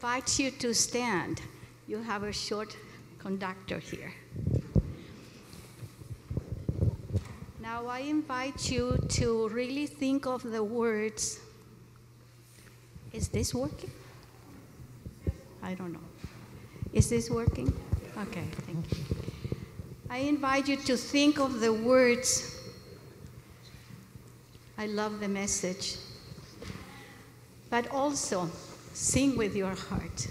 invite you to stand. You have a short conductor here. Now I invite you to really think of the words. Is this working? I don't know. Is this working? Okay, thank you. I invite you to think of the words. I love the message. But also sing with your heart.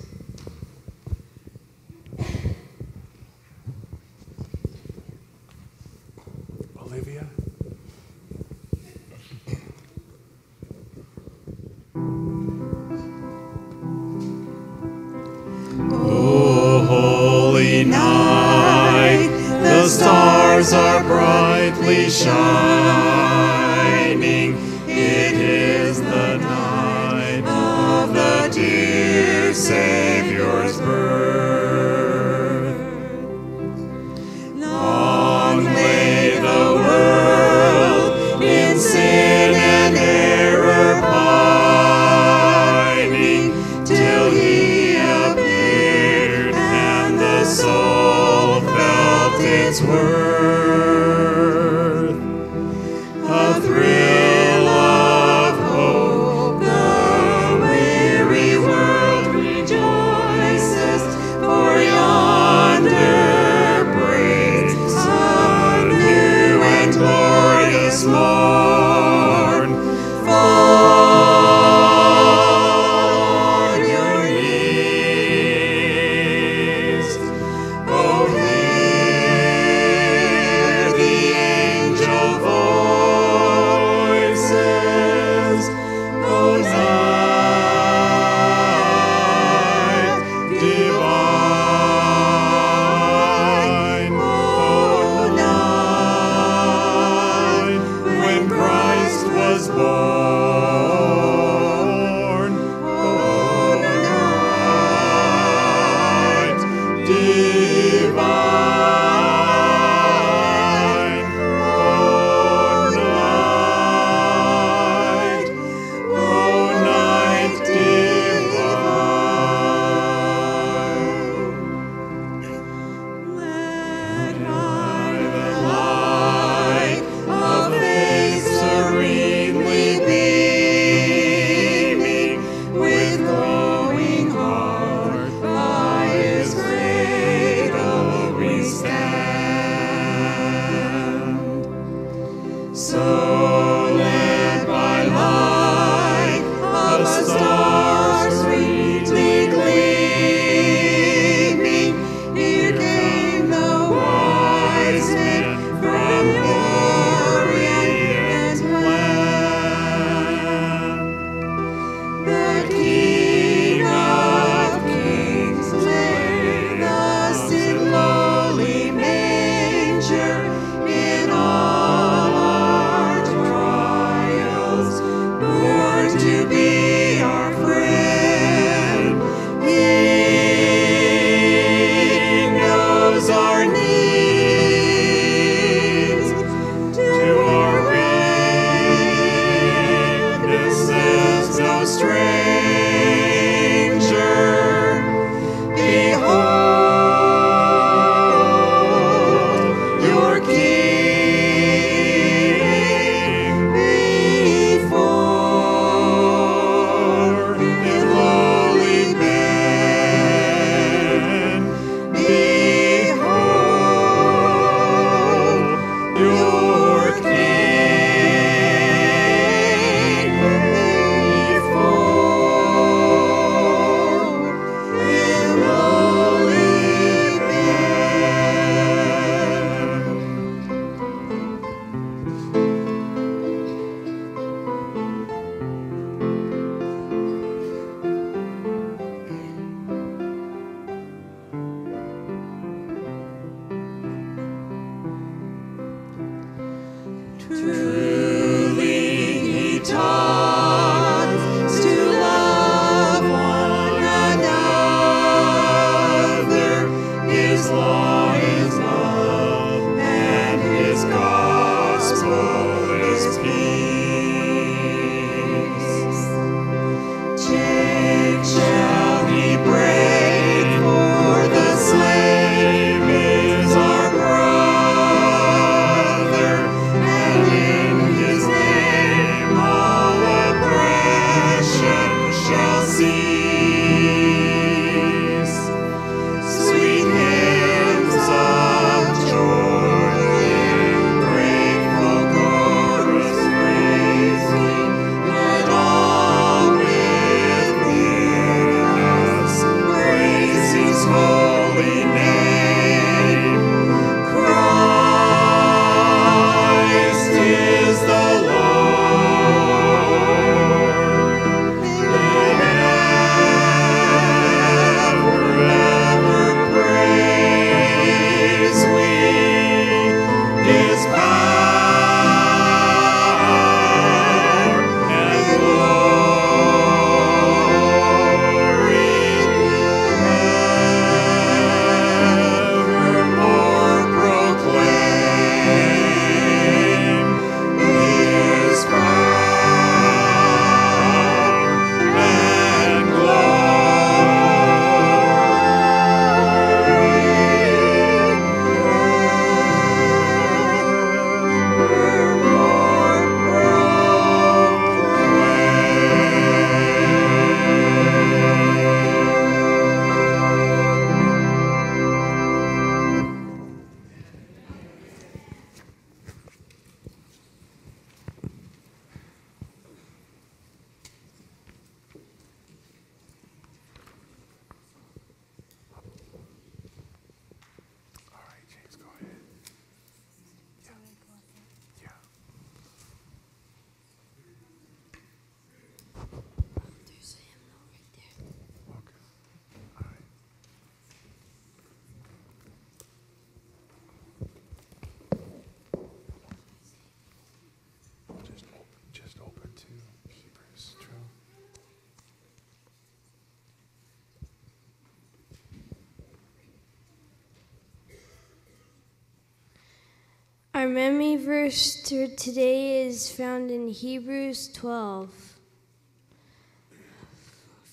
Memory verse today is found in Hebrews 12.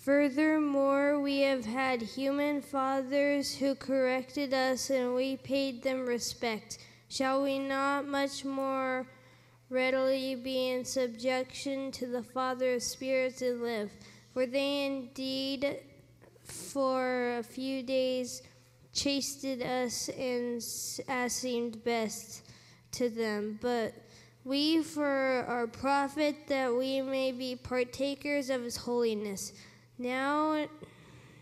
Furthermore, we have had human fathers who corrected us, and we paid them respect. Shall we not much more readily be in subjection to the Father of spirits and live? For they indeed, for a few days, chastised us and as seemed best to them, but we for our profit that we may be partakers of his holiness. Now,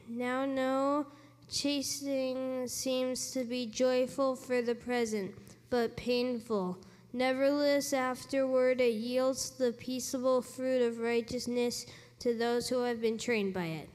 now no chastening seems to be joyful for the present, but painful. Nevertheless, afterward it yields the peaceable fruit of righteousness to those who have been trained by it.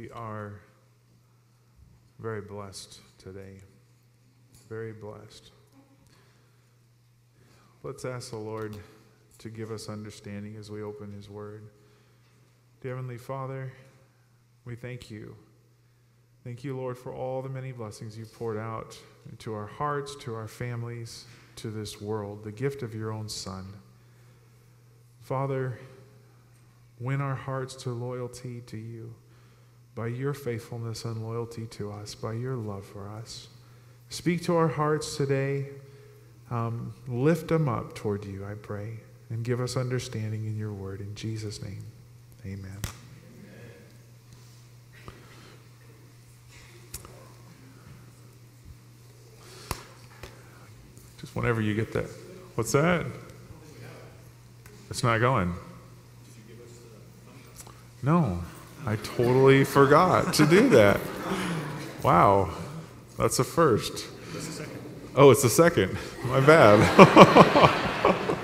We are very blessed today. Very blessed. Let's ask the Lord to give us understanding as we open His Word. Dear Heavenly Father, we thank you. Thank you, Lord, for all the many blessings you've poured out into our hearts, to our families, to this world, the gift of your own Son. Father, win our hearts to loyalty to you by your faithfulness and loyalty to us, by your love for us. Speak to our hearts today. Um, lift them up toward you, I pray, and give us understanding in your word. In Jesus' name, amen. Just whenever you get that. What's that? It's not going. No. I totally forgot to do that. Wow, that's a first. Oh, it's the second. My bad.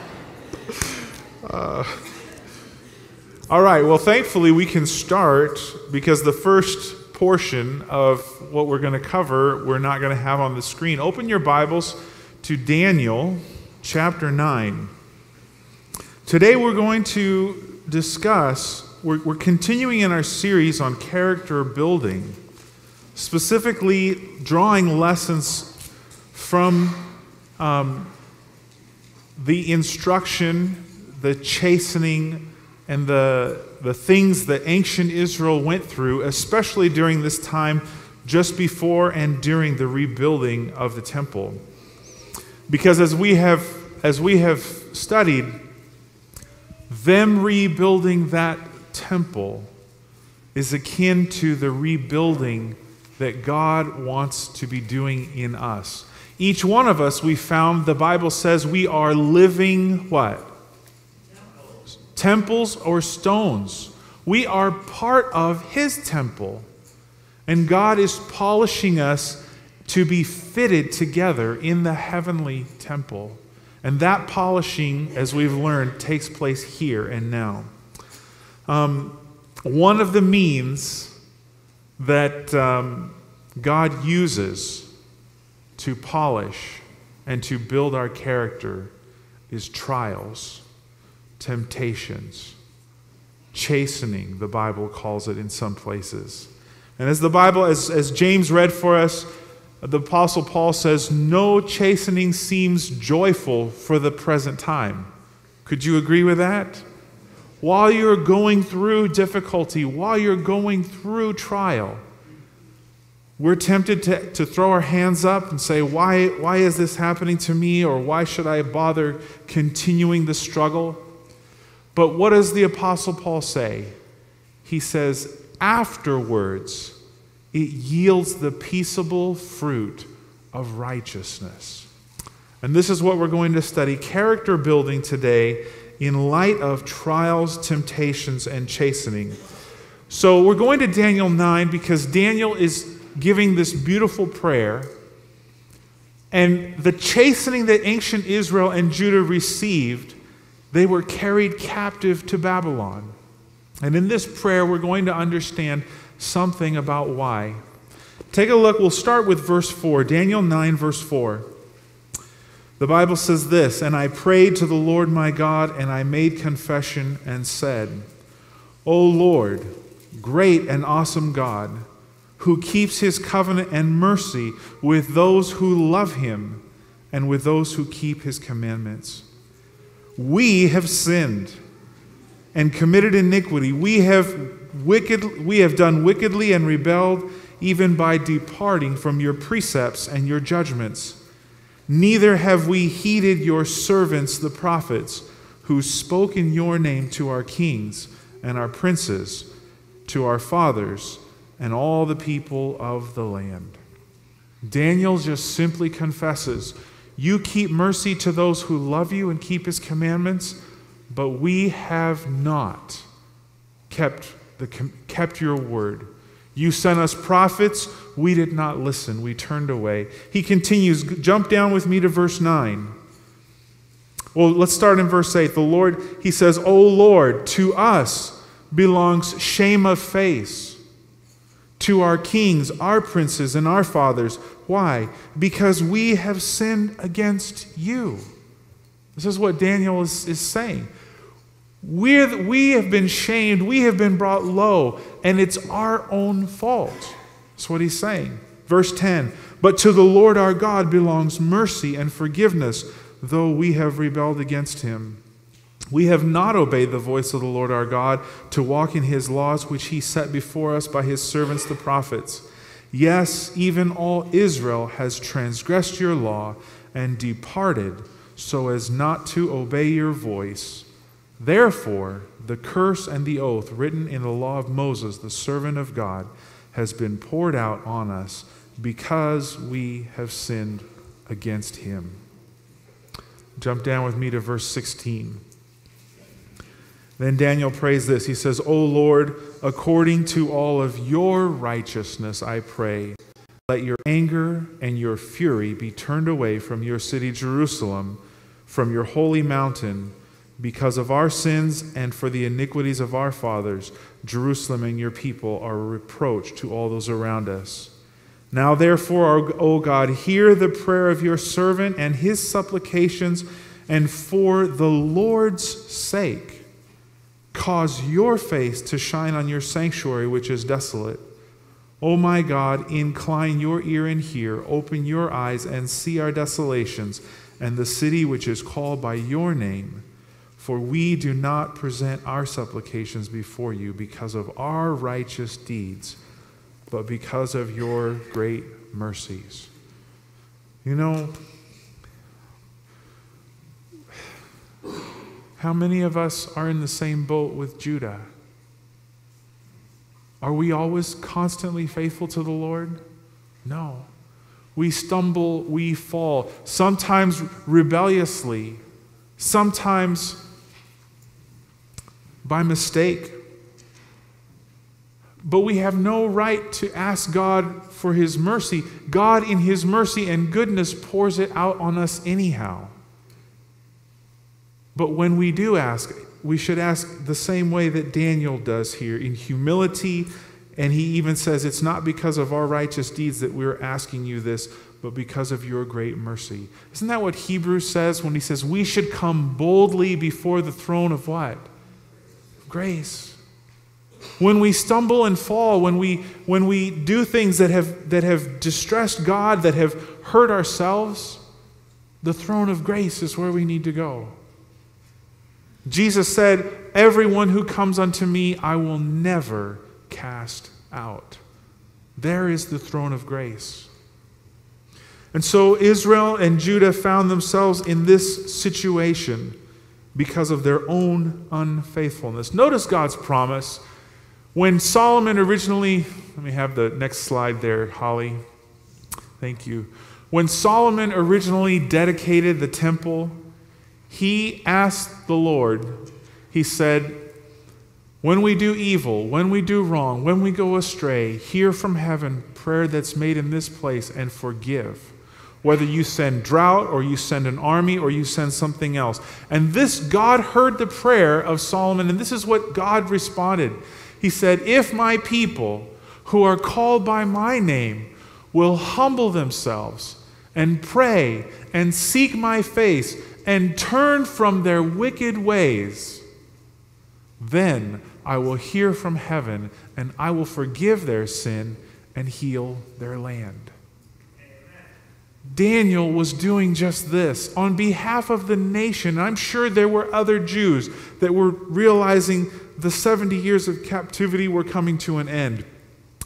uh, all right, well, thankfully, we can start because the first portion of what we're going to cover, we're not going to have on the screen. Open your Bibles to Daniel chapter 9. Today, we're going to discuss we're, we're continuing in our series on character building, specifically drawing lessons from um, the instruction, the chastening, and the, the things that ancient Israel went through, especially during this time just before and during the rebuilding of the temple. Because as we have, as we have studied, them rebuilding that temple is akin to the rebuilding that God wants to be doing in us. Each one of us, we found the Bible says we are living what? Temples, Temples or stones. We are part of His temple. And God is polishing us to be fitted together in the heavenly temple. And that polishing, as we've learned, takes place here and now. Um, one of the means that um, God uses to polish and to build our character is trials, temptations, chastening, the Bible calls it in some places. And as the Bible, as, as James read for us, the Apostle Paul says, No chastening seems joyful for the present time. Could you agree with that? While you're going through difficulty, while you're going through trial, we're tempted to, to throw our hands up and say, why, why is this happening to me? Or why should I bother continuing the struggle? But what does the Apostle Paul say? He says, afterwards, it yields the peaceable fruit of righteousness. And this is what we're going to study character building today in light of trials, temptations, and chastening. So we're going to Daniel 9 because Daniel is giving this beautiful prayer. And the chastening that ancient Israel and Judah received, they were carried captive to Babylon. And in this prayer, we're going to understand something about why. Take a look. We'll start with verse 4, Daniel 9, verse 4. The Bible says this And I prayed to the Lord my God, and I made confession and said, O Lord, great and awesome God, who keeps his covenant and mercy with those who love him and with those who keep his commandments. We have sinned and committed iniquity. We have wicked we have done wickedly and rebelled even by departing from your precepts and your judgments. Neither have we heeded your servants the prophets who spoke in your name to our kings and our princes, to our fathers, and all the people of the land. Daniel just simply confesses, You keep mercy to those who love you and keep his commandments, but we have not kept, the, kept your word. You sent us prophets, we did not listen, we turned away. He continues, jump down with me to verse 9. Well, let's start in verse 8. The Lord, he says, O Lord, to us belongs shame of face to our kings, our princes, and our fathers. Why? Because we have sinned against you. This is what Daniel is, is saying. We're, we have been shamed, we have been brought low, and it's our own fault. That's what he's saying. Verse 10 But to the Lord our God belongs mercy and forgiveness, though we have rebelled against him. We have not obeyed the voice of the Lord our God to walk in his laws, which he set before us by his servants the prophets. Yes, even all Israel has transgressed your law and departed so as not to obey your voice. Therefore, the curse and the oath written in the law of Moses, the servant of God, has been poured out on us because we have sinned against him. Jump down with me to verse 16. Then Daniel prays this. He says, O Lord, according to all of your righteousness, I pray, let your anger and your fury be turned away from your city, Jerusalem, from your holy mountain, because of our sins and for the iniquities of our fathers. Jerusalem and your people are a reproach to all those around us. Now, therefore, O God, hear the prayer of your servant and his supplications, and for the Lord's sake, Cause your face to shine on your sanctuary, which is desolate. O my God, incline your ear and hear, open your eyes and see our desolations, and the city which is called by your name. For we do not present our supplications before you because of our righteous deeds, but because of your great mercies. You know, How many of us are in the same boat with Judah? Are we always constantly faithful to the Lord? No. We stumble, we fall, sometimes rebelliously, sometimes by mistake. But we have no right to ask God for His mercy. God, in His mercy and goodness, pours it out on us anyhow. But when we do ask, we should ask the same way that Daniel does here in humility. And he even says, It's not because of our righteous deeds that we're asking you this, but because of your great mercy. Isn't that what Hebrews says when he says, We should come boldly before the throne of what? Grace. When we stumble and fall, when we, when we do things that have, that have distressed God, that have hurt ourselves, the throne of grace is where we need to go. Jesus said, Everyone who comes unto me, I will never cast out. There is the throne of grace. And so Israel and Judah found themselves in this situation because of their own unfaithfulness. Notice God's promise. When Solomon originally, let me have the next slide there, Holly. Thank you. When Solomon originally dedicated the temple, he asked the Lord, he said, when we do evil, when we do wrong, when we go astray, hear from heaven prayer that's made in this place and forgive. Whether you send drought or you send an army or you send something else. And this, God heard the prayer of Solomon, and this is what God responded. He said, If my people who are called by my name will humble themselves and pray and seek my face and turn from their wicked ways, then I will hear from heaven and I will forgive their sin and heal their land. Daniel was doing just this on behalf of the nation. I'm sure there were other Jews that were realizing the 70 years of captivity were coming to an end.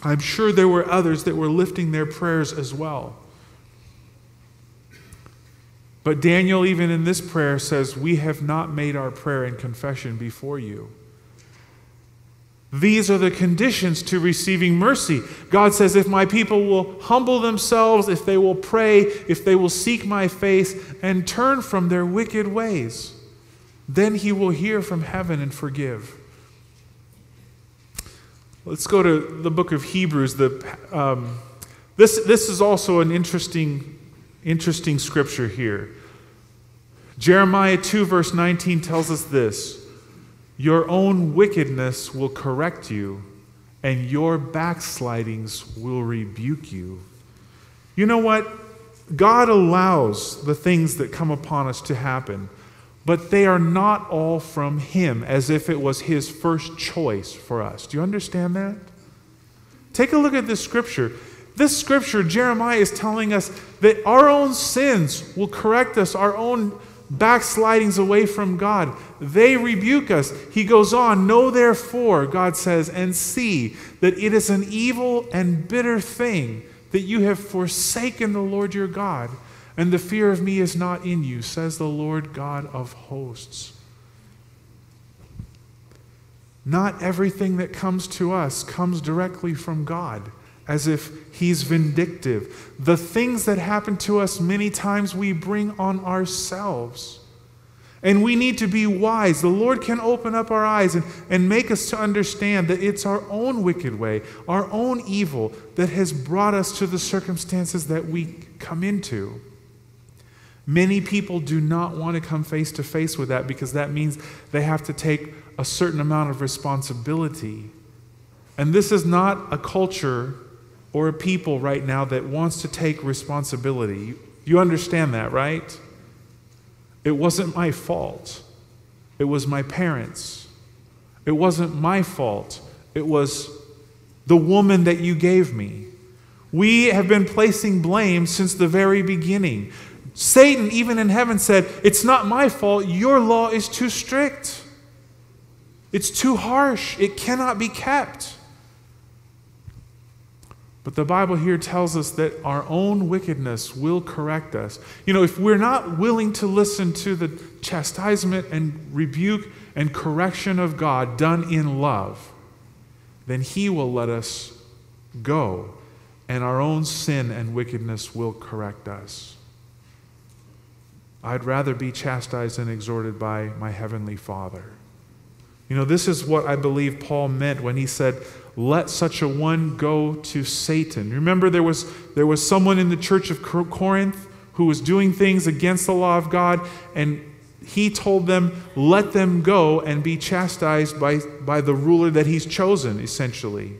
I'm sure there were others that were lifting their prayers as well. But Daniel, even in this prayer, says, We have not made our prayer and confession before you. These are the conditions to receiving mercy. God says, If my people will humble themselves, if they will pray, if they will seek my face and turn from their wicked ways, then he will hear from heaven and forgive. Let's go to the book of Hebrews. The, um, this, this is also an interesting, interesting scripture here. Jeremiah 2, verse 19 tells us this Your own wickedness will correct you, and your backslidings will rebuke you. You know what? God allows the things that come upon us to happen, but they are not all from Him as if it was His first choice for us. Do you understand that? Take a look at this scripture. This scripture, Jeremiah is telling us that our own sins will correct us, our own backslidings away from God. They rebuke us. He goes on, Know therefore, God says, and see that it is an evil and bitter thing that you have forsaken the Lord your God, and the fear of me is not in you, says the Lord God of hosts. Not everything that comes to us comes directly from God as if he's vindictive. The things that happen to us, many times we bring on ourselves. And we need to be wise. The Lord can open up our eyes and, and make us to understand that it's our own wicked way, our own evil, that has brought us to the circumstances that we come into. Many people do not want to come face to face with that because that means they have to take a certain amount of responsibility. And this is not a culture or a people right now that wants to take responsibility. You understand that, right? It wasn't my fault. It was my parents. It wasn't my fault. It was the woman that you gave me. We have been placing blame since the very beginning. Satan, even in heaven, said, It's not my fault. Your law is too strict, it's too harsh. It cannot be kept. But the Bible here tells us that our own wickedness will correct us. You know, if we're not willing to listen to the chastisement and rebuke and correction of God done in love, then He will let us go, and our own sin and wickedness will correct us. I'd rather be chastised and exhorted by my Heavenly Father. You know, this is what I believe Paul meant when he said, let such a one go to Satan. Remember, there was, there was someone in the church of Corinth who was doing things against the law of God, and he told them, let them go and be chastised by, by the ruler that he's chosen, essentially.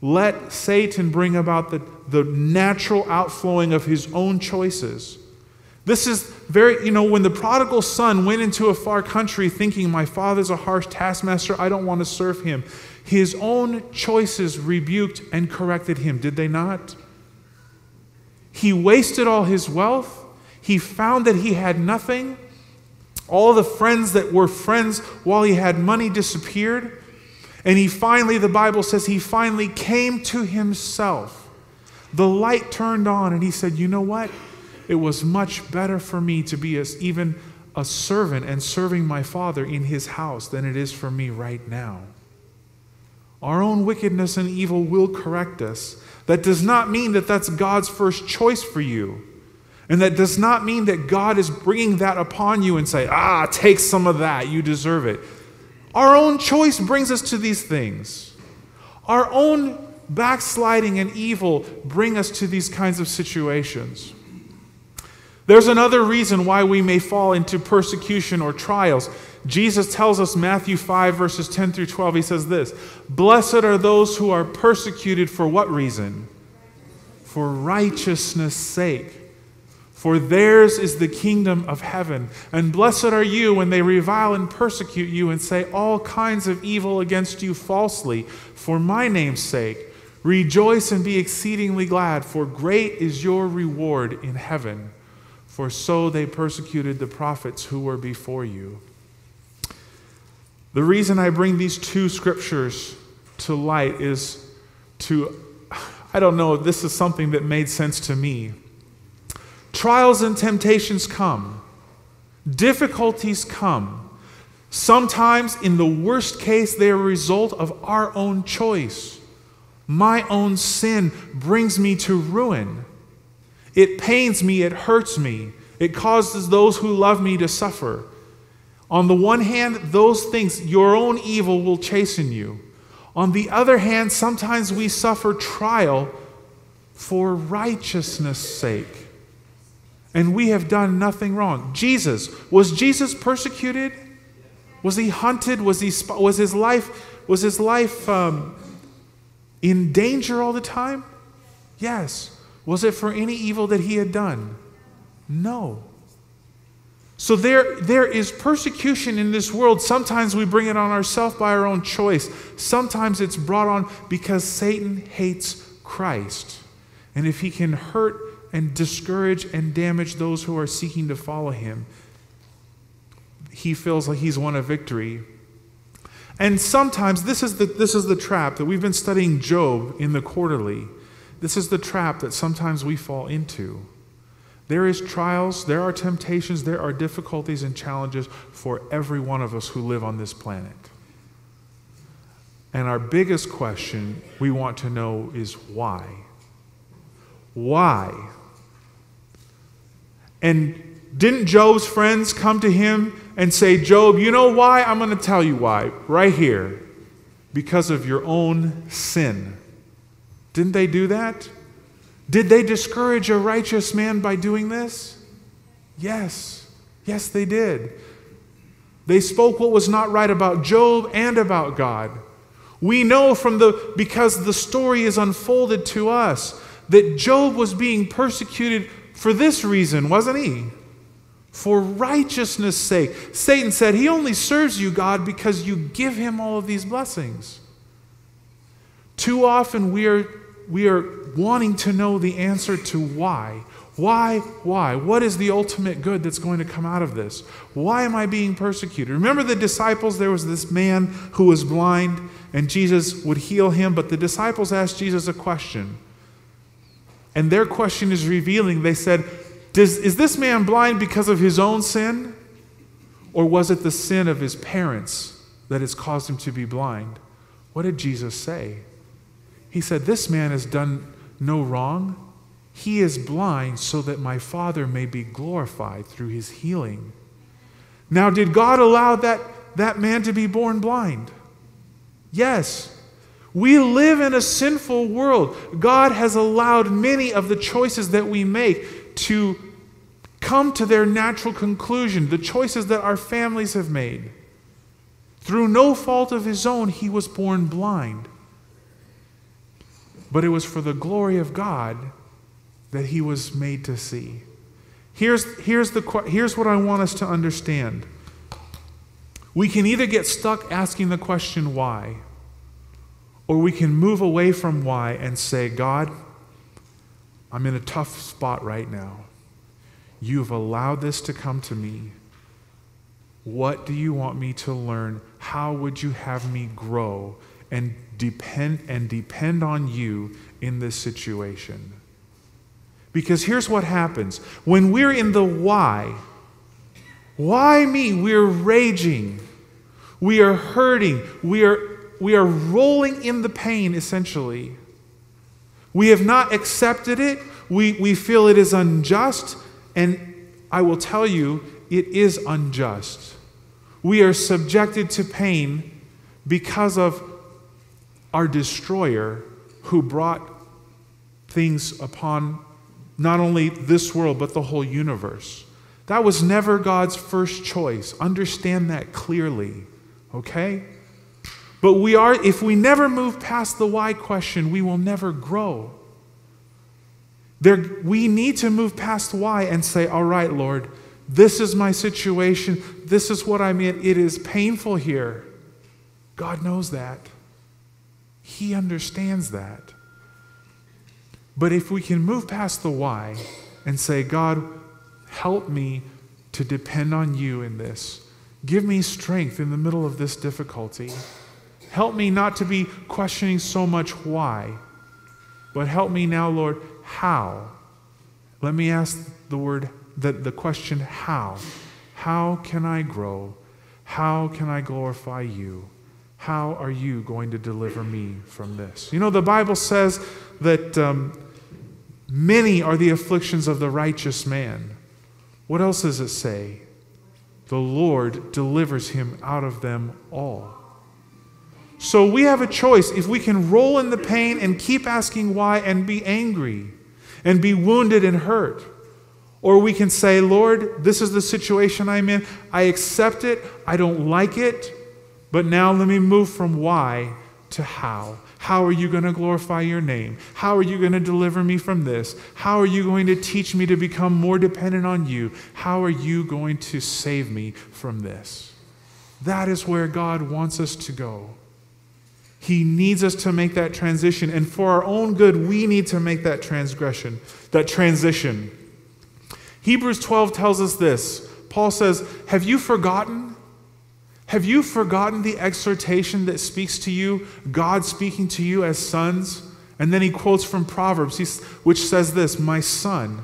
Let Satan bring about the, the natural outflowing of his own choices. This is very, you know, when the prodigal son went into a far country thinking, my father's a harsh taskmaster, I don't want to serve him. His own choices rebuked and corrected him, did they not? He wasted all his wealth. He found that he had nothing. All the friends that were friends while he had money disappeared. And he finally, the Bible says, he finally came to himself. The light turned on, and he said, You know what? It was much better for me to be as even a servant and serving my father in his house than it is for me right now. Our own wickedness and evil will correct us. That does not mean that that's God's first choice for you. And that does not mean that God is bringing that upon you and say, ah, take some of that, you deserve it. Our own choice brings us to these things. Our own backsliding and evil bring us to these kinds of situations. There's another reason why we may fall into persecution or trials. Jesus tells us, Matthew 5, verses 10 through 12, he says this Blessed are those who are persecuted for what reason? For righteousness' sake. For theirs is the kingdom of heaven. And blessed are you when they revile and persecute you and say all kinds of evil against you falsely for my name's sake. Rejoice and be exceedingly glad, for great is your reward in heaven. For so they persecuted the prophets who were before you. The reason I bring these two scriptures to light is to, I don't know, this is something that made sense to me. Trials and temptations come, difficulties come. Sometimes, in the worst case, they are a result of our own choice. My own sin brings me to ruin. It pains me, it hurts me, it causes those who love me to suffer. On the one hand, those things, your own evil will chasten you. On the other hand, sometimes we suffer trial for righteousness' sake. And we have done nothing wrong. Jesus, was Jesus persecuted? Was he hunted? Was, he, was his life, was his life um, in danger all the time? Yes. Was it for any evil that he had done? No. So there, there is persecution in this world. Sometimes we bring it on ourselves by our own choice. Sometimes it's brought on because Satan hates Christ. And if he can hurt and discourage and damage those who are seeking to follow him, he feels like he's won a victory. And sometimes this is the, this is the trap that we've been studying Job in the quarterly. This is the trap that sometimes we fall into. There is trials, there are temptations, there are difficulties and challenges for every one of us who live on this planet. And our biggest question we want to know is why? Why? And didn't Job's friends come to him and say, Job, you know why? I'm going to tell you why, right here. Because of your own sin. Didn't they do that? Did they discourage a righteous man by doing this? Yes. Yes, they did. They spoke what was not right about Job and about God. We know from the, because the story is unfolded to us, that Job was being persecuted for this reason, wasn't he? For righteousness' sake. Satan said, He only serves you, God, because you give him all of these blessings. Too often we are we are wanting to know the answer to why. Why? Why? What is the ultimate good that's going to come out of this? Why am I being persecuted? Remember the disciples? There was this man who was blind, and Jesus would heal him, but the disciples asked Jesus a question. And their question is revealing. They said, Is this man blind because of his own sin? Or was it the sin of his parents that has caused him to be blind? What did Jesus say? He said, This man has done no wrong. He is blind so that my Father may be glorified through his healing. Now, did God allow that, that man to be born blind? Yes. We live in a sinful world. God has allowed many of the choices that we make to come to their natural conclusion, the choices that our families have made. Through no fault of his own, he was born blind but it was for the glory of God that he was made to see. Here's, here's, the, here's what I want us to understand. We can either get stuck asking the question why, or we can move away from why and say, God, I'm in a tough spot right now. You've allowed this to come to me. What do you want me to learn? How would you have me grow? And depend and depend on you in this situation. Because here's what happens when we're in the why, why me? We're raging, we are hurting, we are, we are rolling in the pain essentially. We have not accepted it, we, we feel it is unjust, and I will tell you, it is unjust. We are subjected to pain because of our destroyer who brought things upon not only this world, but the whole universe. That was never God's first choice. Understand that clearly, okay? But we are, if we never move past the why question, we will never grow. There, we need to move past why and say, All right, Lord, this is my situation. This is what I'm in. It is painful here. God knows that. He understands that. But if we can move past the why and say, God, help me to depend on you in this, give me strength in the middle of this difficulty. Help me not to be questioning so much why, but help me now, Lord, how? Let me ask the word, the, the question, how? How can I grow? How can I glorify you? How are you going to deliver me from this? You know, the Bible says that um, many are the afflictions of the righteous man. What else does it say? The Lord delivers him out of them all. So we have a choice. If we can roll in the pain and keep asking why and be angry and be wounded and hurt, or we can say, Lord, this is the situation I'm in. I accept it. I don't like it. But now let me move from why to how. How are you going to glorify your name? How are you going to deliver me from this? How are you going to teach me to become more dependent on you? How are you going to save me from this? That is where God wants us to go. He needs us to make that transition. And for our own good, we need to make that transgression, that transition. Hebrews 12 tells us this. Paul says, Have you forgotten? Have you forgotten the exhortation that speaks to you, God speaking to you as sons? And then he quotes from Proverbs, which says this My son,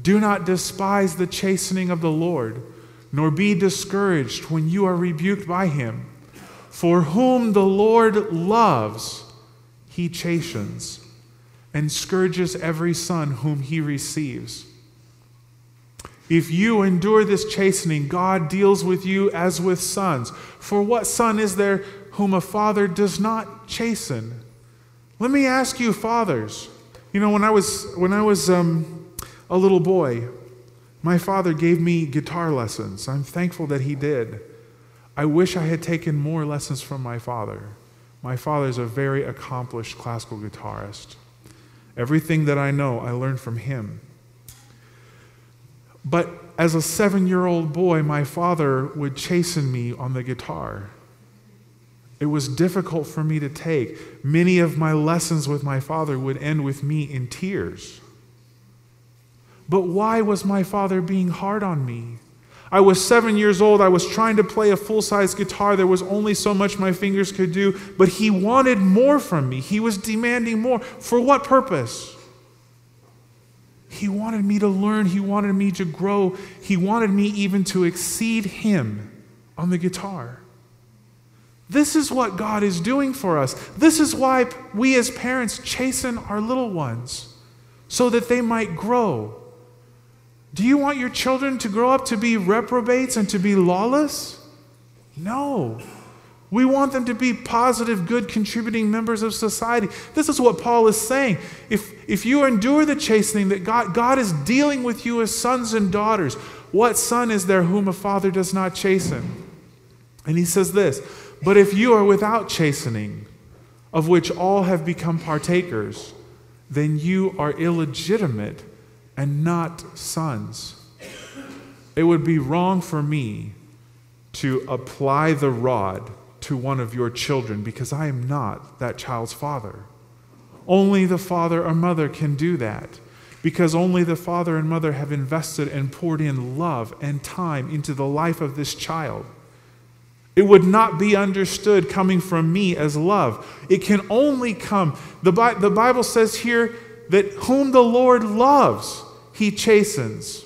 do not despise the chastening of the Lord, nor be discouraged when you are rebuked by him. For whom the Lord loves, he chastens and scourges every son whom he receives. If you endure this chastening, God deals with you as with sons. For what son is there whom a father does not chasten? Let me ask you, fathers. You know, when I was when I was um, a little boy, my father gave me guitar lessons. I'm thankful that he did. I wish I had taken more lessons from my father. My father is a very accomplished classical guitarist. Everything that I know, I learned from him. But as a seven year old boy, my father would chasten me on the guitar. It was difficult for me to take. Many of my lessons with my father would end with me in tears. But why was my father being hard on me? I was seven years old. I was trying to play a full size guitar. There was only so much my fingers could do, but he wanted more from me. He was demanding more. For what purpose? He wanted me to learn. He wanted me to grow. He wanted me even to exceed him on the guitar. This is what God is doing for us. This is why we as parents chasten our little ones so that they might grow do you want your children to grow up to be reprobates and to be lawless? No. We want them to be positive, good, contributing members of society. This is what Paul is saying. If, if you endure the chastening that God, God is dealing with you as sons and daughters, what son is there whom a father does not chasten? And he says this But if you are without chastening, of which all have become partakers, then you are illegitimate and not sons. It would be wrong for me to apply the rod to one of your children because I am not that child's father. Only the father or mother can do that because only the father and mother have invested and poured in love and time into the life of this child. It would not be understood coming from me as love. It can only come. The, Bi- the Bible says here that whom the Lord loves, he chastens.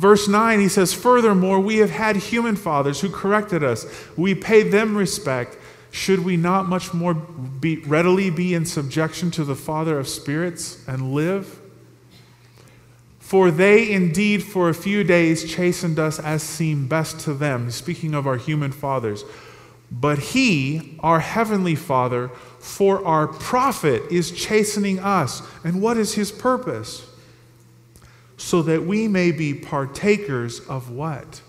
Verse 9, he says, Furthermore, we have had human fathers who corrected us. We pay them respect. Should we not much more be, readily be in subjection to the Father of spirits and live? For they indeed for a few days chastened us as seemed best to them, speaking of our human fathers. But he, our heavenly Father, for our profit is chastening us. And what is his purpose? So that we may be partakers of what?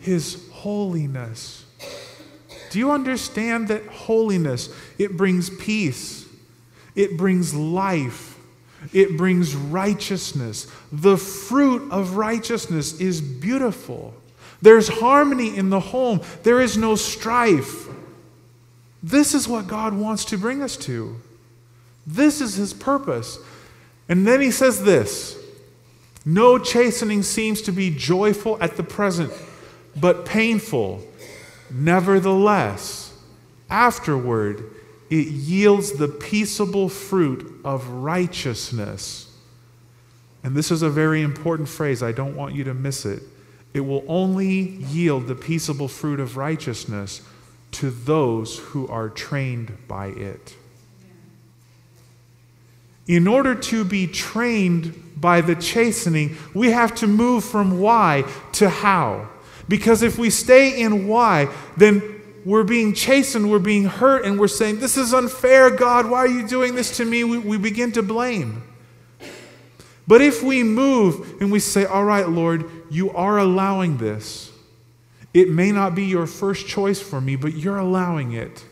His holiness. Do you understand that holiness it brings peace. It brings life. It brings righteousness. The fruit of righteousness is beautiful. There's harmony in the home. There is no strife. This is what God wants to bring us to. This is his purpose. And then he says this No chastening seems to be joyful at the present, but painful. Nevertheless, afterward, it yields the peaceable fruit of righteousness. And this is a very important phrase. I don't want you to miss it. It will only yield the peaceable fruit of righteousness to those who are trained by it. In order to be trained by the chastening, we have to move from why to how. Because if we stay in why, then we're being chastened, we're being hurt, and we're saying, This is unfair, God. Why are you doing this to me? We, we begin to blame. But if we move and we say, All right, Lord, you are allowing this, it may not be your first choice for me, but you're allowing it.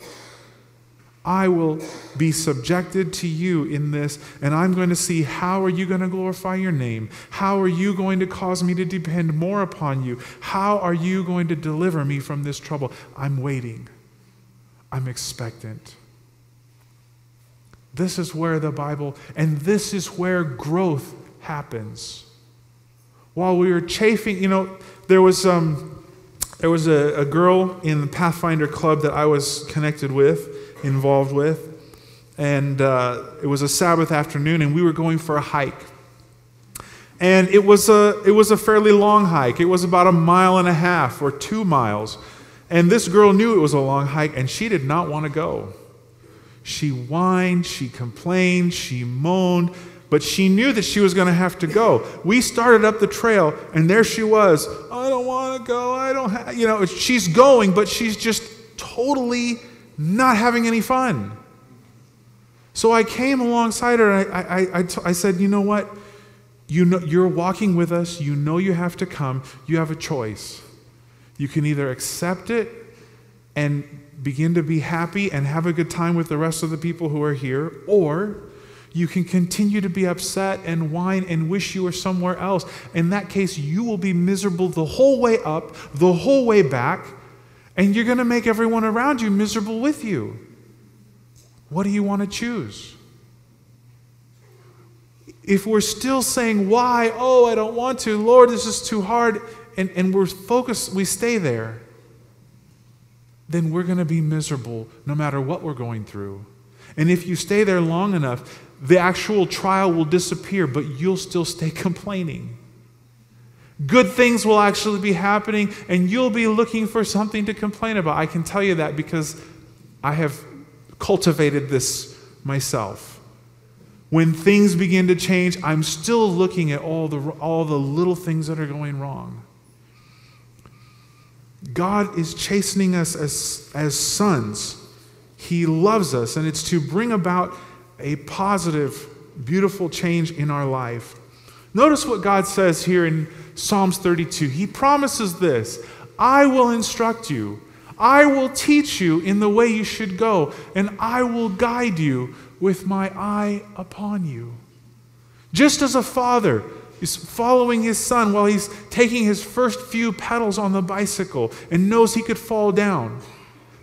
I will be subjected to you in this, and I'm going to see how are you going to glorify your name? How are you going to cause me to depend more upon you? How are you going to deliver me from this trouble? I'm waiting. I'm expectant. This is where the Bible, and this is where growth happens. While we were chafing, you know, there was um, there was a, a girl in the Pathfinder Club that I was connected with involved with. And uh, it was a Sabbath afternoon, and we were going for a hike. And it was, a, it was a fairly long hike. It was about a mile and a half or two miles. And this girl knew it was a long hike, and she did not want to go. She whined, she complained, she moaned, but she knew that she was going to have to go. We started up the trail, and there she was. I don't want to go. I don't have, you know, she's going, but she's just totally not having any fun. So I came alongside her and I, I, I, t- I said, You know what? You know, you're walking with us. You know you have to come. You have a choice. You can either accept it and begin to be happy and have a good time with the rest of the people who are here, or you can continue to be upset and whine and wish you were somewhere else. In that case, you will be miserable the whole way up, the whole way back, and you're going to make everyone around you miserable with you. What do you want to choose? If we're still saying, why? Oh, I don't want to. Lord, this is too hard. And, and we're focused, we stay there. Then we're going to be miserable no matter what we're going through. And if you stay there long enough, the actual trial will disappear, but you'll still stay complaining. Good things will actually be happening, and you'll be looking for something to complain about. I can tell you that because I have cultivated this myself. When things begin to change, I'm still looking at all the, all the little things that are going wrong. God is chastening us as, as sons. He loves us, and it's to bring about a positive, beautiful change in our life. Notice what God says here in Psalms 32. He promises this I will instruct you, I will teach you in the way you should go, and I will guide you with my eye upon you. Just as a father is following his son while he's taking his first few pedals on the bicycle and knows he could fall down.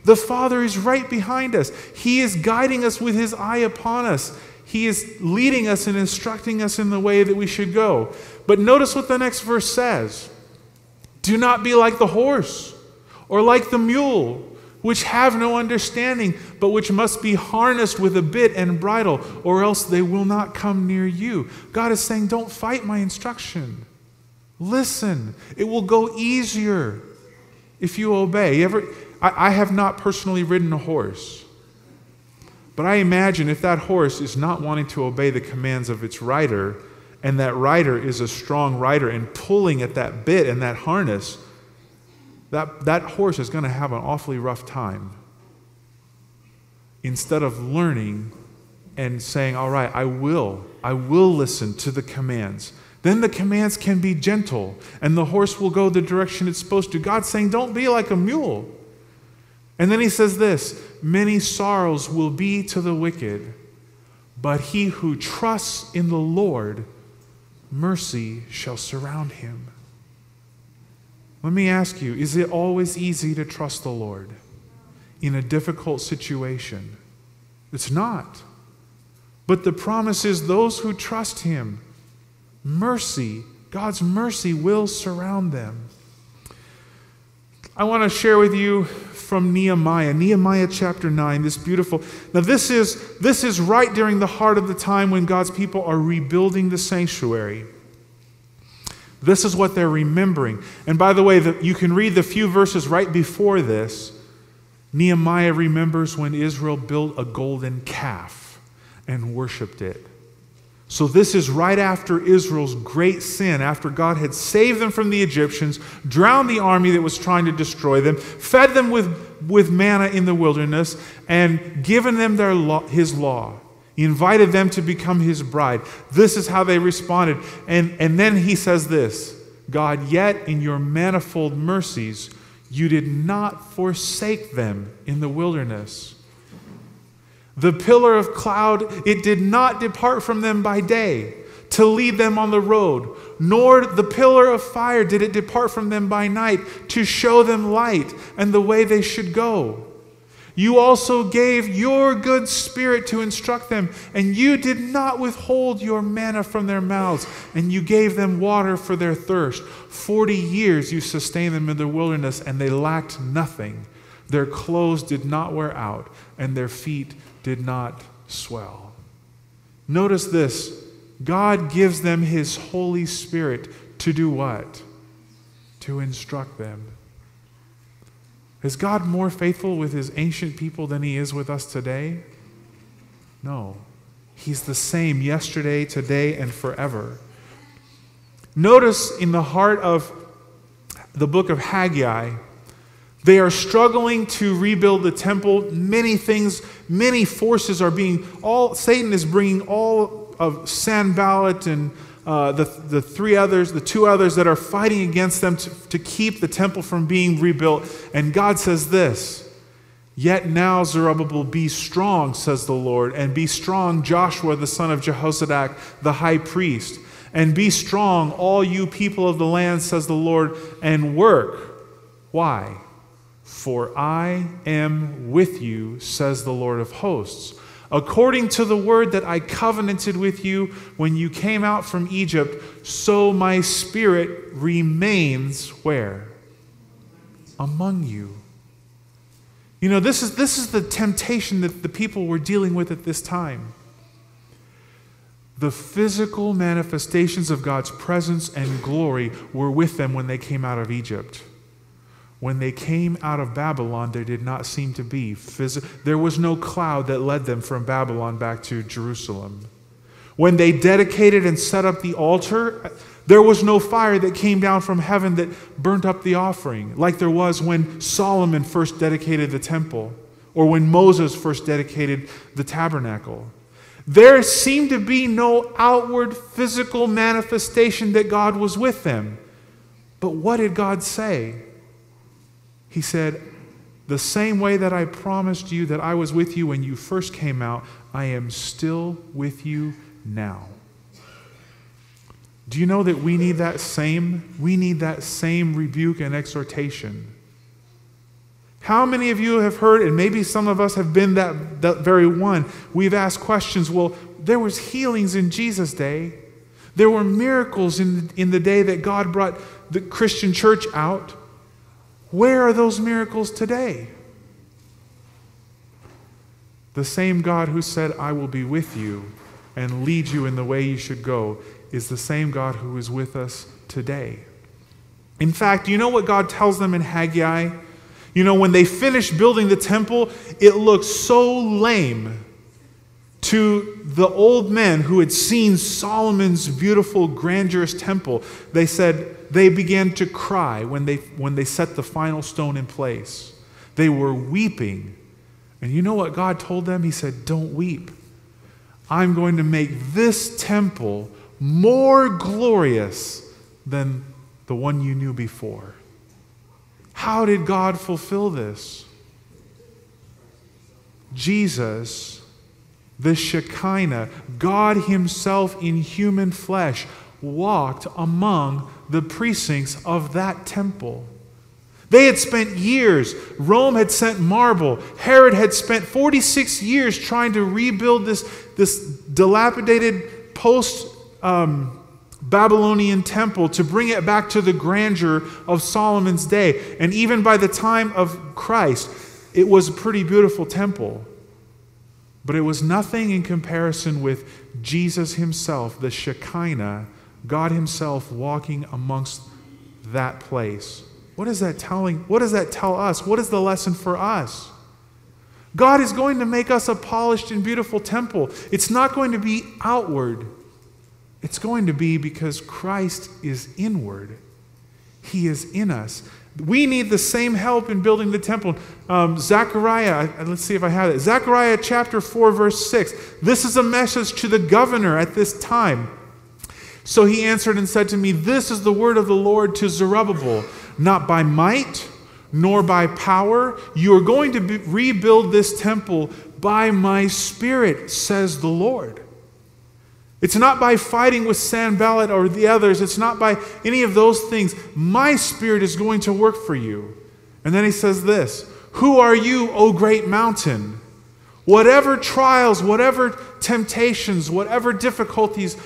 The Father is right behind us. He is guiding us with His eye upon us. He is leading us and instructing us in the way that we should go. But notice what the next verse says Do not be like the horse or like the mule, which have no understanding, but which must be harnessed with a bit and bridle, or else they will not come near you. God is saying, Don't fight my instruction. Listen, it will go easier if you obey. You ever, I, I have not personally ridden a horse. But I imagine if that horse is not wanting to obey the commands of its rider, and that rider is a strong rider and pulling at that bit and that harness, that, that horse is going to have an awfully rough time. Instead of learning and saying, All right, I will, I will listen to the commands. Then the commands can be gentle and the horse will go the direction it's supposed to. God's saying, Don't be like a mule. And then he says this Many sorrows will be to the wicked, but he who trusts in the Lord, mercy shall surround him. Let me ask you is it always easy to trust the Lord in a difficult situation? It's not. But the promise is those who trust him, mercy, God's mercy will surround them. I want to share with you from Nehemiah, Nehemiah chapter 9, this beautiful. Now this is this is right during the heart of the time when God's people are rebuilding the sanctuary. This is what they're remembering. And by the way, the, you can read the few verses right before this. Nehemiah remembers when Israel built a golden calf and worshiped it. So, this is right after Israel's great sin, after God had saved them from the Egyptians, drowned the army that was trying to destroy them, fed them with, with manna in the wilderness, and given them their law, his law. He invited them to become his bride. This is how they responded. And, and then he says this God, yet in your manifold mercies, you did not forsake them in the wilderness. The pillar of cloud, it did not depart from them by day to lead them on the road, nor the pillar of fire did it depart from them by night to show them light and the way they should go. You also gave your good spirit to instruct them, and you did not withhold your manna from their mouths, and you gave them water for their thirst. Forty years you sustained them in the wilderness, and they lacked nothing. Their clothes did not wear out, and their feet did not swell. Notice this God gives them His Holy Spirit to do what? To instruct them. Is God more faithful with His ancient people than He is with us today? No. He's the same yesterday, today, and forever. Notice in the heart of the book of Haggai, they are struggling to rebuild the temple. Many things, many forces are being, all, Satan is bringing all of Sanballat and uh, the, the three others, the two others that are fighting against them to, to keep the temple from being rebuilt. And God says this Yet now, Zerubbabel, be strong, says the Lord, and be strong, Joshua, the son of Jehozadak, the high priest. And be strong, all you people of the land, says the Lord, and work. Why? For I am with you, says the Lord of hosts. According to the word that I covenanted with you when you came out from Egypt, so my spirit remains where? Among you. You know, this is, this is the temptation that the people were dealing with at this time. The physical manifestations of God's presence and glory were with them when they came out of Egypt. When they came out of Babylon, there did not seem to be physical, there was no cloud that led them from Babylon back to Jerusalem. When they dedicated and set up the altar, there was no fire that came down from heaven that burnt up the offering, like there was when Solomon first dedicated the temple or when Moses first dedicated the tabernacle. There seemed to be no outward physical manifestation that God was with them. But what did God say? He said, The same way that I promised you that I was with you when you first came out, I am still with you now. Do you know that we need that same we need that same rebuke and exhortation? How many of you have heard and maybe some of us have been that, that very one. We've asked questions, well, there was healings in Jesus' day. There were miracles in, in the day that God brought the Christian church out. Where are those miracles today? The same God who said, I will be with you and lead you in the way you should go, is the same God who is with us today. In fact, you know what God tells them in Haggai? You know, when they finished building the temple, it looked so lame. To the old men who had seen Solomon's beautiful, grandiose temple, they said they began to cry when they, when they set the final stone in place. They were weeping. And you know what God told them? He said, Don't weep. I'm going to make this temple more glorious than the one you knew before. How did God fulfill this? Jesus, the Shekinah, God Himself in human flesh, walked among the precincts of that temple. They had spent years. Rome had sent marble. Herod had spent 46 years trying to rebuild this, this dilapidated post um, Babylonian temple to bring it back to the grandeur of Solomon's day. And even by the time of Christ, it was a pretty beautiful temple. But it was nothing in comparison with Jesus himself, the Shekinah, God himself walking amongst that place. What is that telling? What does that tell us? What is the lesson for us? God is going to make us a polished and beautiful temple. It's not going to be outward. It's going to be because Christ is inward. He is in us. We need the same help in building the temple. Um, Zechariah, let's see if I have it. Zechariah chapter 4, verse 6. This is a message to the governor at this time. So he answered and said to me, This is the word of the Lord to Zerubbabel not by might nor by power. You are going to be, rebuild this temple by my spirit, says the Lord. It's not by fighting with Sanballat or the others. It's not by any of those things. My spirit is going to work for you. And then he says this Who are you, O great mountain? Whatever trials, whatever temptations, whatever difficulties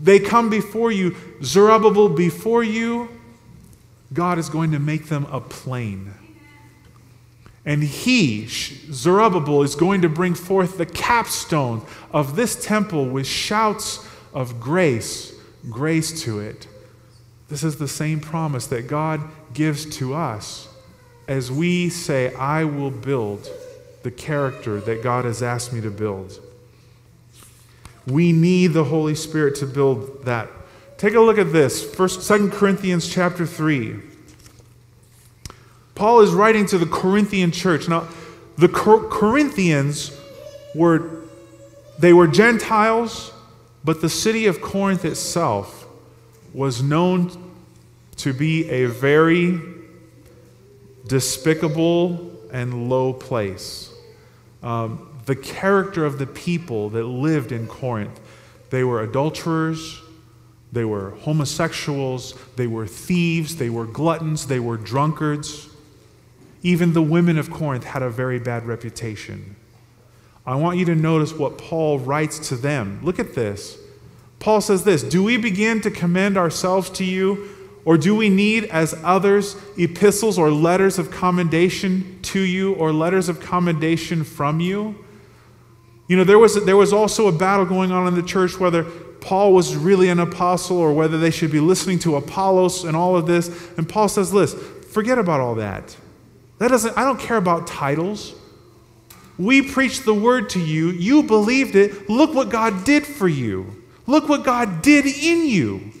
they come before you, Zerubbabel before you, God is going to make them a plain. And he, Zerubbabel, is going to bring forth the capstone of this temple with shouts of grace, grace to it. This is the same promise that God gives to us as we say, I will build the character that God has asked me to build. We need the Holy Spirit to build that Take a look at this. First, 2 Corinthians chapter 3. Paul is writing to the Corinthian church. Now, the Cor- Corinthians were they were Gentiles, but the city of Corinth itself was known to be a very despicable and low place. Um, the character of the people that lived in Corinth, they were adulterers, they were homosexuals, they were thieves, they were gluttons, they were drunkards. Even the women of Corinth had a very bad reputation. I want you to notice what Paul writes to them. Look at this. Paul says this Do we begin to commend ourselves to you, or do we need, as others, epistles or letters of commendation to you, or letters of commendation from you? You know, there was, there was also a battle going on in the church whether Paul was really an apostle or whether they should be listening to Apollos and all of this. And Paul says, listen, forget about all that. That doesn't, I don't care about titles. We preached the word to you. You believed it. Look what God did for you. Look what God did in you.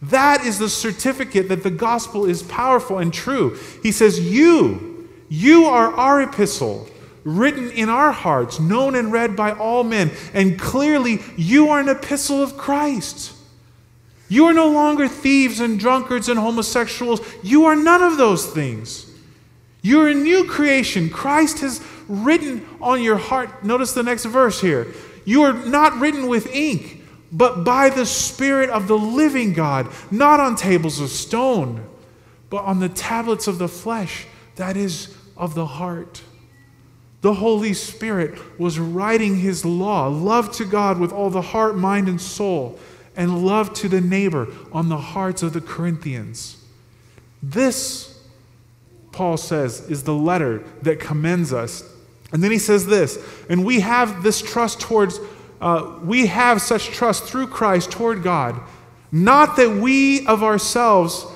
That is the certificate that the gospel is powerful and true. He says, You, you are our epistle written in our hearts, known and read by all men. And clearly, you are an epistle of Christ. You are no longer thieves and drunkards and homosexuals. You are none of those things. You're a new creation. Christ has written on your heart. Notice the next verse here. You are not written with ink, but by the Spirit of the living God, not on tables of stone, but on the tablets of the flesh, that is, of the heart. The Holy Spirit was writing His law, love to God with all the heart, mind, and soul, and love to the neighbor on the hearts of the Corinthians. This, Paul says, is the letter that commends us. And then he says this, and we have this trust towards, uh, we have such trust through Christ toward God, not that we of ourselves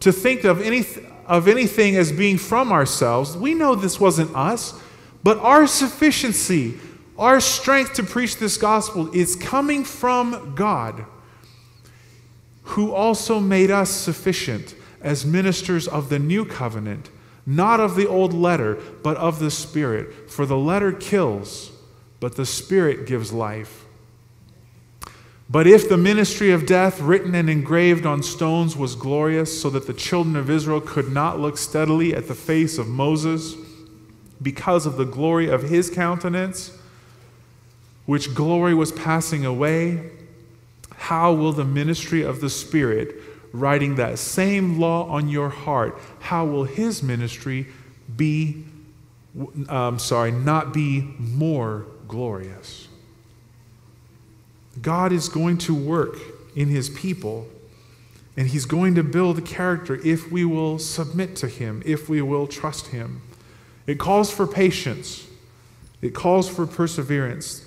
to think of, any, of anything as being from ourselves. We know this wasn't us. But our sufficiency Our strength to preach this gospel is coming from God, who also made us sufficient as ministers of the new covenant, not of the old letter, but of the Spirit. For the letter kills, but the Spirit gives life. But if the ministry of death, written and engraved on stones, was glorious, so that the children of Israel could not look steadily at the face of Moses because of the glory of his countenance, which glory was passing away, how will the ministry of the Spirit, writing that same law on your heart, how will his ministry be, um, sorry, not be more glorious? God is going to work in his people, and he's going to build character if we will submit to him, if we will trust him. It calls for patience, it calls for perseverance.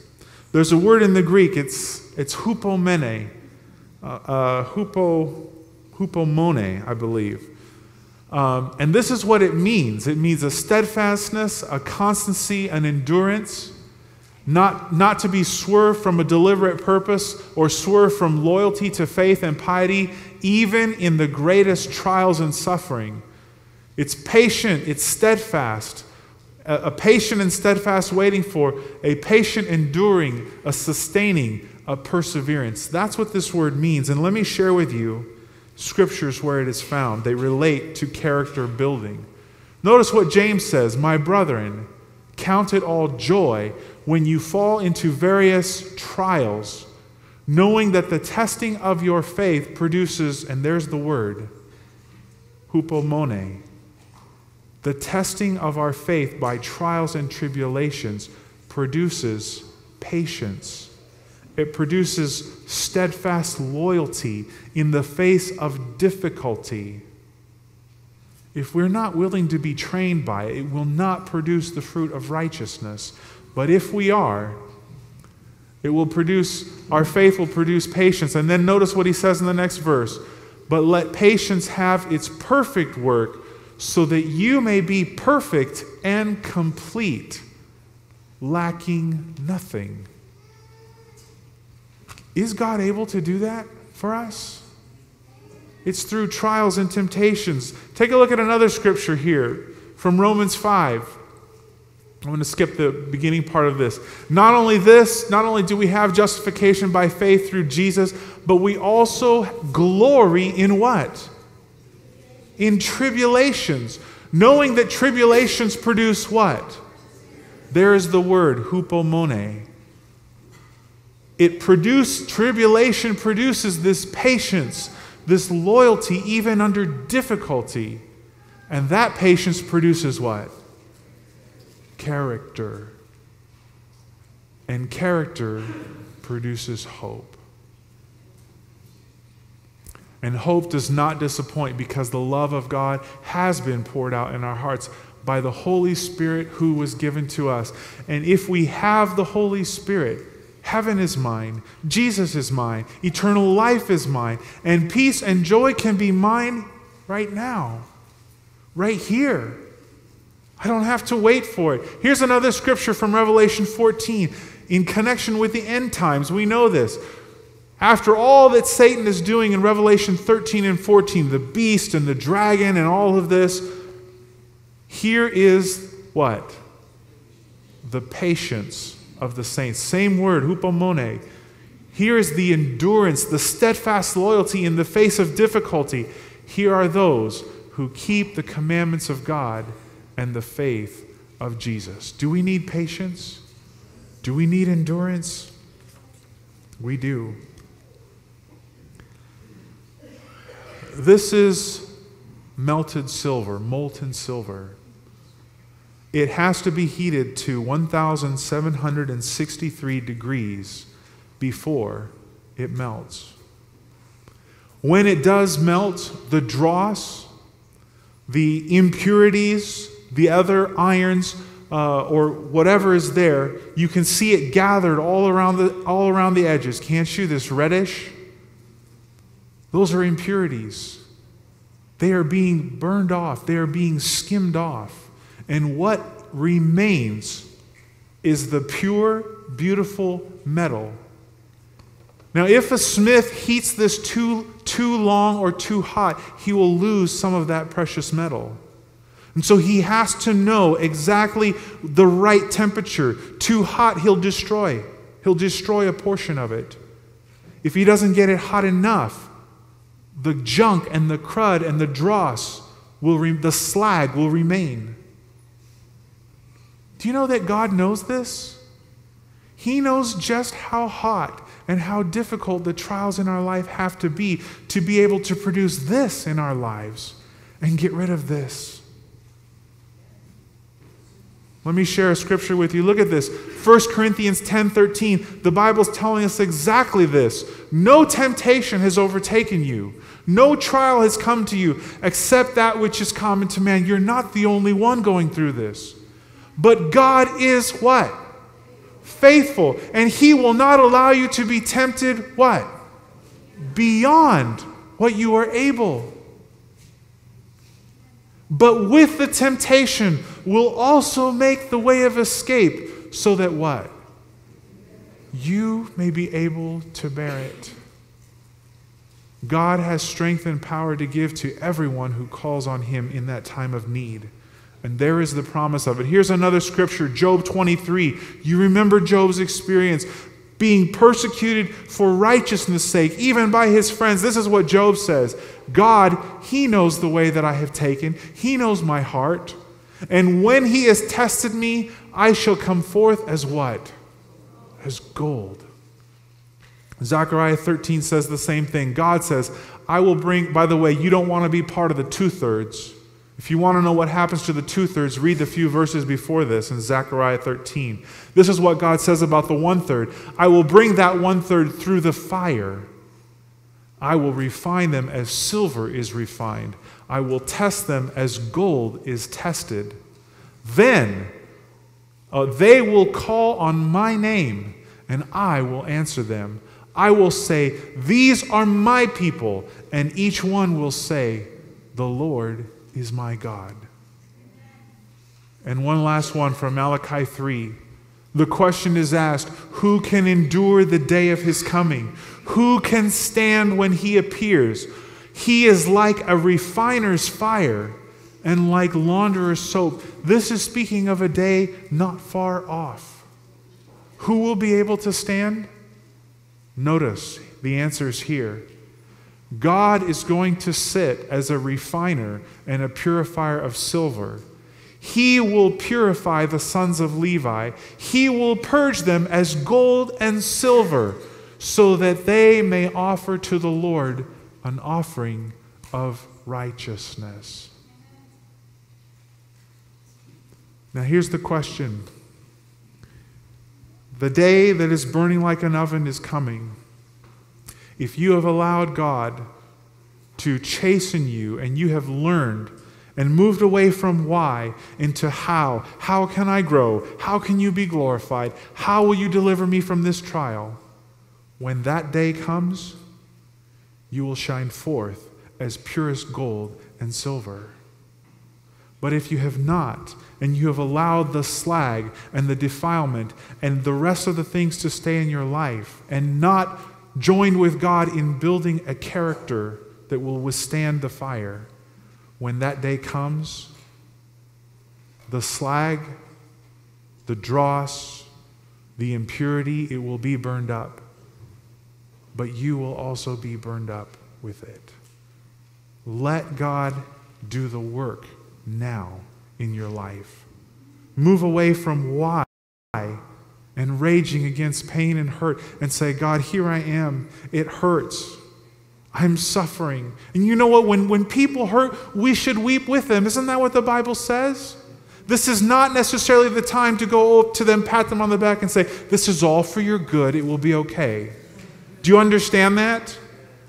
There's a word in the Greek, it's, it's hupomene, uh, uh, hupo, hupomone, I believe. Um, and this is what it means it means a steadfastness, a constancy, an endurance not, not to be swerved from a deliberate purpose or swerved from loyalty to faith and piety, even in the greatest trials and suffering. It's patient, it's steadfast, a, patient and steadfast waiting for, a patient enduring, a sustaining, a perseverance. That's what this word means. And let me share with you scriptures where it is found. They relate to character building. Notice what James says My brethren, count it all joy when you fall into various trials, knowing that the testing of your faith produces, and there's the word, hupomone. The testing of our faith by trials and tribulations produces patience. It produces steadfast loyalty in the face of difficulty. If we're not willing to be trained by it, it will not produce the fruit of righteousness. But if we are, it will produce, our faith will produce patience. And then notice what he says in the next verse. But let patience have its perfect work, so that you may be perfect and complete, lacking nothing. Is God able to do that for us? It's through trials and temptations. Take a look at another scripture here from Romans 5. I'm going to skip the beginning part of this. Not only this, not only do we have justification by faith through Jesus, but we also glory in what? In tribulations, knowing that tribulations produce what? There is the word, hupomone. It produces, tribulation produces this patience, this loyalty even under difficulty. And that patience produces what? character. And character produces hope. And hope does not disappoint because the love of God has been poured out in our hearts by the Holy Spirit who was given to us. And if we have the Holy Spirit, heaven is mine, Jesus is mine, eternal life is mine, and peace and joy can be mine right now, right here. I don't have to wait for it. Here's another scripture from Revelation 14 in connection with the end times. We know this. After all that Satan is doing in Revelation 13 and 14, the beast and the dragon and all of this, here is what? The patience of the saints. Same word, hupomone. Here is the endurance, the steadfast loyalty in the face of difficulty. Here are those who keep the commandments of God and the faith of Jesus. Do we need patience? Do we need endurance? We do. This is melted silver, molten silver. It has to be heated to 1,763 degrees before it melts. When it does melt, the dross, the impurities, the other irons uh, or whatever is there, you can see it gathered all around the, all around the edges. Can't you? This reddish? Those are impurities. They are being burned off, they are being skimmed off. And what remains is the pure, beautiful metal. Now, if a smith heats this too, too long or too hot, he will lose some of that precious metal. And so he has to know exactly the right temperature. Too hot, he'll destroy. He'll destroy a portion of it. If he doesn't get it hot enough, the junk and the crud and the dross will re- the slag will remain. Do you know that God knows this? He knows just how hot and how difficult the trials in our life have to be to be able to produce this in our lives and get rid of this. Let me share a scripture with you. Look at this. 1 Corinthians 10:13. The Bible's telling us exactly this. No temptation has overtaken you. No trial has come to you except that which is common to man. You're not the only one going through this. But God is what? Faithful, and he will not allow you to be tempted what? Beyond what you are able. But with the temptation will also make the way of escape so that what? You may be able to bear it. God has strength and power to give to everyone who calls on him in that time of need. And there is the promise of it. Here's another scripture, Job 23. You remember Job's experience being persecuted for righteousness' sake, even by his friends. This is what Job says God, He knows the way that I have taken, He knows my heart. And when He has tested me, I shall come forth as what? As gold. Zechariah 13 says the same thing. God says, I will bring, by the way, you don't want to be part of the two thirds. If you want to know what happens to the two thirds, read the few verses before this in Zechariah 13. This is what God says about the one third I will bring that one third through the fire. I will refine them as silver is refined. I will test them as gold is tested. Then uh, they will call on my name, and I will answer them. I will say, These are my people, and each one will say, The Lord is my God. And one last one from Malachi 3. The question is asked Who can endure the day of his coming? Who can stand when he appears? He is like a refiner's fire and like launderer's soap. This is speaking of a day not far off. Who will be able to stand? Notice the answer is here. God is going to sit as a refiner and a purifier of silver. He will purify the sons of Levi. He will purge them as gold and silver, so that they may offer to the Lord an offering of righteousness. Now, here's the question The day that is burning like an oven is coming. If you have allowed God to chasten you and you have learned and moved away from why into how, how can I grow? How can you be glorified? How will you deliver me from this trial? When that day comes, you will shine forth as purest gold and silver. But if you have not, and you have allowed the slag and the defilement and the rest of the things to stay in your life, and not joined with God in building a character that will withstand the fire. When that day comes, the slag, the dross, the impurity, it will be burned up. But you will also be burned up with it. Let God do the work now in your life. Move away from why and raging against pain and hurt and say, God, here I am. It hurts. I'm suffering. And you know what? When, when people hurt, we should weep with them. Isn't that what the Bible says? This is not necessarily the time to go up to them, pat them on the back, and say, This is all for your good. It will be okay. Do you understand that?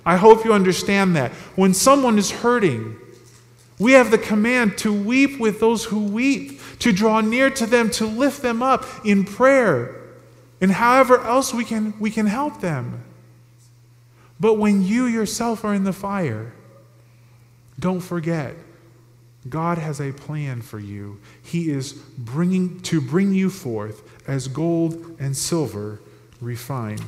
I hope you understand that. When someone is hurting, we have the command to weep with those who weep, to draw near to them, to lift them up in prayer and however else we can, we can help them. But when you yourself are in the fire, don't forget God has a plan for you. He is bringing to bring you forth as gold and silver refined.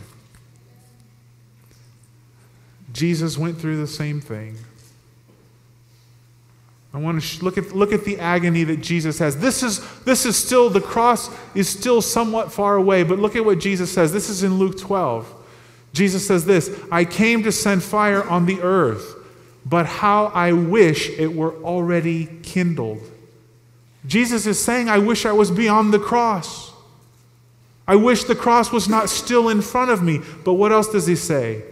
Jesus went through the same thing. I want to look at look at the agony that Jesus has. This is this is still the cross is still somewhat far away, but look at what Jesus says. This is in Luke 12. Jesus says this, I came to send fire on the earth, but how I wish it were already kindled. Jesus is saying, I wish I was beyond the cross. I wish the cross was not still in front of me. But what else does he say?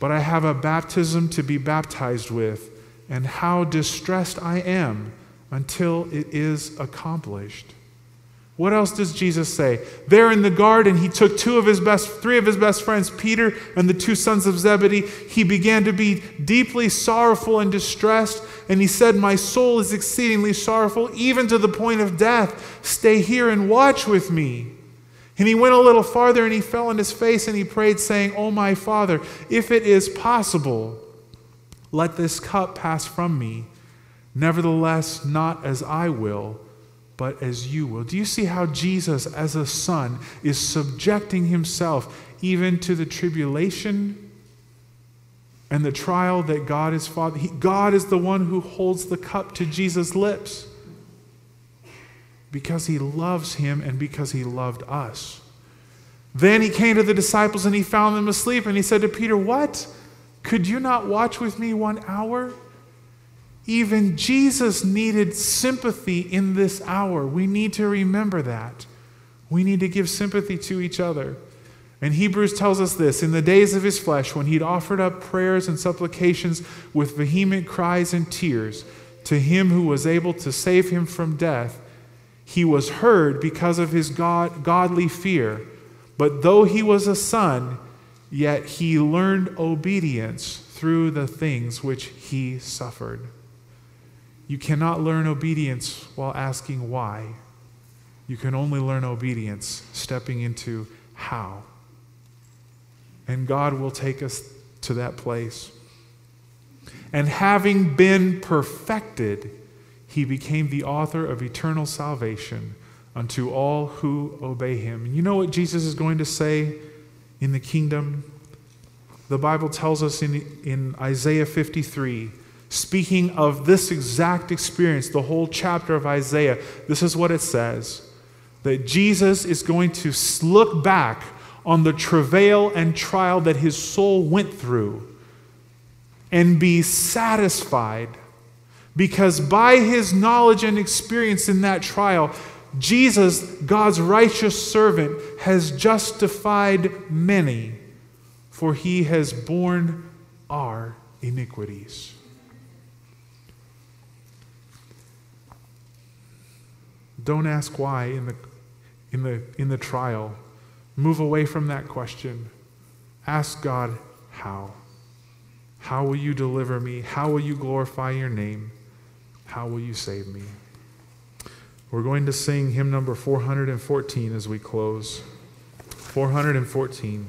But I have a baptism to be baptized with, and how distressed I am until it is accomplished. What else does Jesus say? There in the garden, he took two of his best, three of his best friends, Peter and the two sons of Zebedee. He began to be deeply sorrowful and distressed, and he said, My soul is exceedingly sorrowful, even to the point of death. Stay here and watch with me. And he went a little farther and he fell on his face and he prayed, saying, Oh, my Father, if it is possible, let this cup pass from me. Nevertheless, not as I will but as you will. Do you see how Jesus, as a son, is subjecting himself even to the tribulation and the trial that God is Father? He, God is the one who holds the cup to Jesus' lips because he loves him and because he loved us. Then he came to the disciples and he found them asleep, and he said to Peter, What? Could you not watch with me one hour? Even Jesus needed sympathy in this hour. We need to remember that. We need to give sympathy to each other. And Hebrews tells us this in the days of his flesh, when he'd offered up prayers and supplications with vehement cries and tears to him who was able to save him from death, he was heard because of his God, godly fear. But though he was a son, yet he learned obedience through the things which he suffered. You cannot learn obedience while asking why. You can only learn obedience stepping into how. And God will take us to that place. And having been perfected, he became the author of eternal salvation unto all who obey him. And you know what Jesus is going to say in the kingdom? The Bible tells us in, in Isaiah 53 speaking of this exact experience, the whole chapter of Isaiah, this is what it says that Jesus is going to look back on the travail and trial that his soul went through and be satisfied because by his knowledge and experience in that trial, Jesus, God's righteous servant, has justified many, for he has borne our iniquities. Don't ask why in the, in the, in the trial. Move away from that question. Ask God, how? How will you deliver me? How will you glorify your name? How will you save me? We're going to sing hymn number 414 as we close. 414.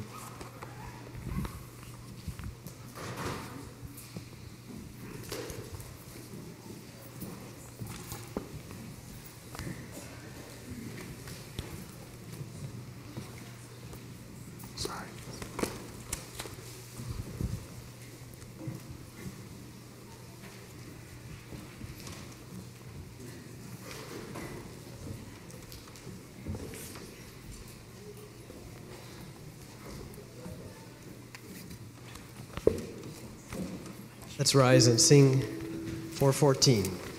Let's rise and sing 414.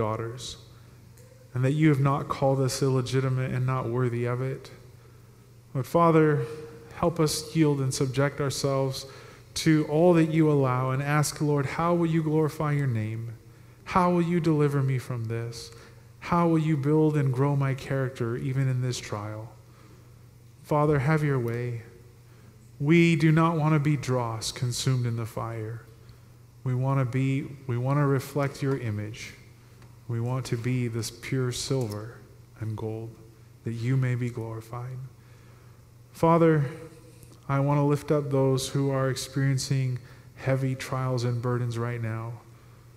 Daughters, and that you have not called us illegitimate and not worthy of it. But Father, help us yield and subject ourselves to all that you allow and ask, Lord, how will you glorify your name? How will you deliver me from this? How will you build and grow my character even in this trial? Father, have your way. We do not want to be dross consumed in the fire. We want to be, we want to reflect your image. We want to be this pure silver and gold that you may be glorified. Father, I want to lift up those who are experiencing heavy trials and burdens right now.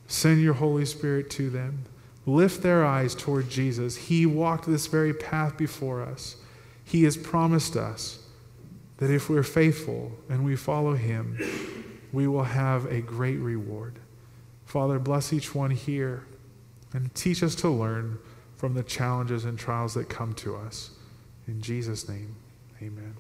Send your Holy Spirit to them. Lift their eyes toward Jesus. He walked this very path before us. He has promised us that if we're faithful and we follow Him, we will have a great reward. Father, bless each one here and teach us to learn from the challenges and trials that come to us. In Jesus' name, amen.